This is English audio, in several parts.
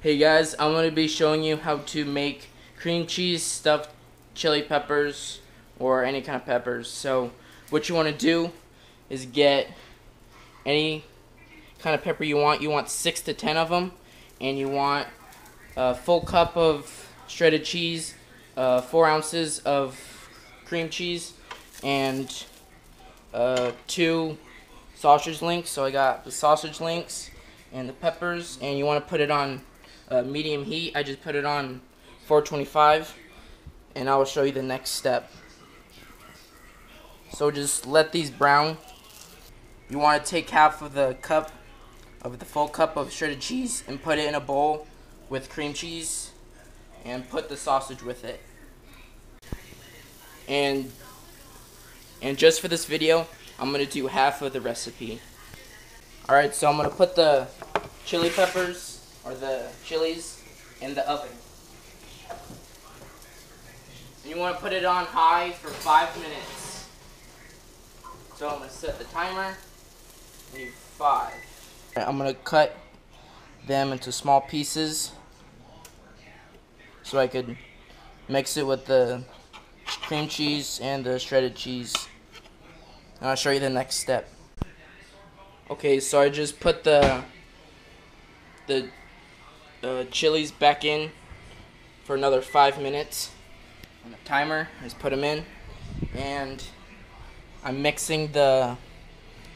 Hey guys, I'm going to be showing you how to make cream cheese stuffed chili peppers or any kind of peppers. So what you want to do is get any kind of pepper you want. You want 6 to 10 of them and you want a full cup of shredded cheese, uh, 4 ounces of cream cheese, and uh, 2 sausage links. So I got the sausage links and the peppers and you want to put it on uh, medium heat. I just put it on 425 and I will show you the next step. So just let these brown. You want to take half of the cup of the full cup of shredded cheese and put it in a bowl with cream cheese and put the sausage with it. And and just for this video, I'm going to do half of the recipe. Alright, so I'm going to put the chili peppers, or the chilies, in the oven. And you want to put it on high for 5 minutes. So I'm going to set the timer. Leave 5. I'm going to cut them into small pieces so I could mix it with the cream cheese and the shredded cheese. And I'll show you the next step. Okay, so I just put the the uh, chilies back in for another five minutes on the timer. I just put them in, and I'm mixing the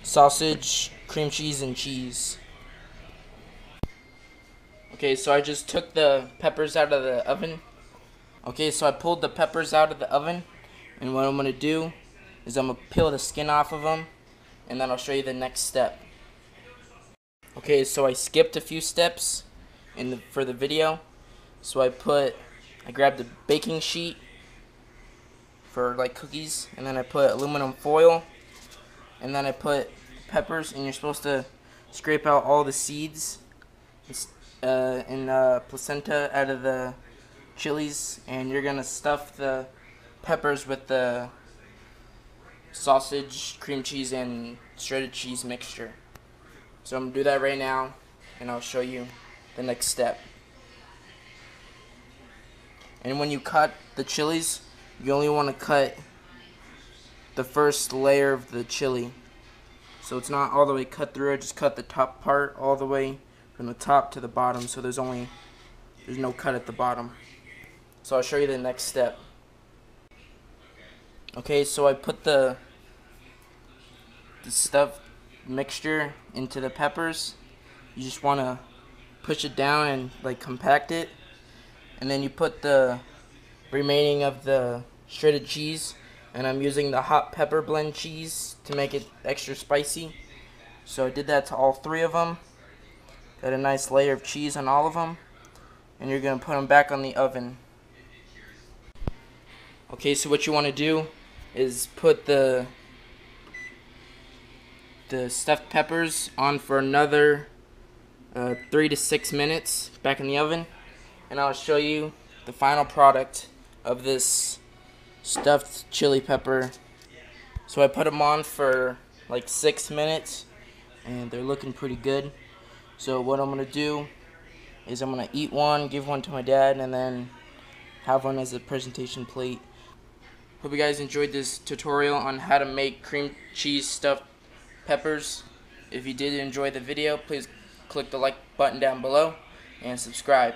sausage, cream cheese, and cheese. Okay, so I just took the peppers out of the oven. Okay, so I pulled the peppers out of the oven, and what I'm gonna do is I'm gonna peel the skin off of them, and then I'll show you the next step. Okay, so I skipped a few steps in the, for the video. So I put, I grabbed a baking sheet for like cookies, and then I put aluminum foil, and then I put peppers, and you're supposed to scrape out all the seeds uh, and uh, placenta out of the chilies, and you're gonna stuff the peppers with the sausage, cream cheese, and shredded cheese mixture. So I'm to do that right now, and I'll show you the next step. And when you cut the chilies, you only want to cut the first layer of the chili. So it's not all the way cut through, I just cut the top part all the way from the top to the bottom, so there's only, there's no cut at the bottom. So I'll show you the next step. Okay, so I put the, the stuff mixture into the peppers. You just want to push it down and like compact it. And then you put the remaining of the shredded cheese. And I'm using the hot pepper blend cheese to make it extra spicy. So I did that to all three of them. Got a nice layer of cheese on all of them. And you're going to put them back on the oven. Okay, so what you want to do is put the the stuffed peppers on for another uh, three to six minutes back in the oven and I'll show you the final product of this stuffed chili pepper. So I put them on for like six minutes and they're looking pretty good. So what I'm gonna do is I'm gonna eat one give one to my dad and then have one as a presentation plate. Hope you guys enjoyed this tutorial on how to make cream cheese stuffed peppers. If you did enjoy the video, please click the like button down below and subscribe.